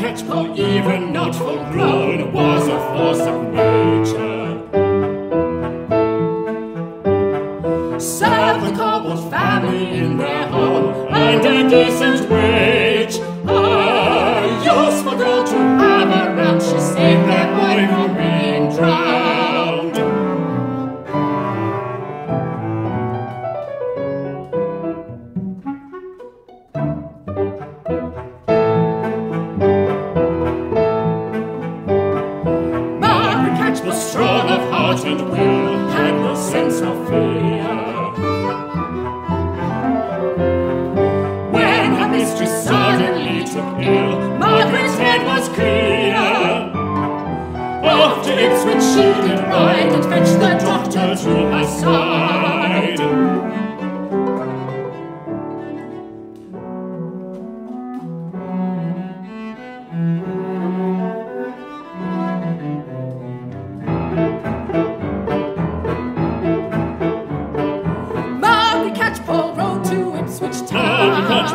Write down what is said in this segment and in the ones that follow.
Catchpole, even not full grown, was a force of nature. Serve the Cobbold family in their home, and a decent wage. Was strong of heart and will, had no sense of fear. When her mistress suddenly took ill, Margaret's head was clear. Off to Ipswich she did ride and fetch the doctor to her side.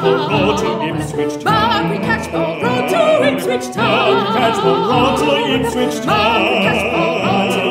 Catchpole rode to Ipswich Town. Margaret Catchpole rode to Ipswich Town. Margaret Catchpole rode to Ipswich Town. Margaret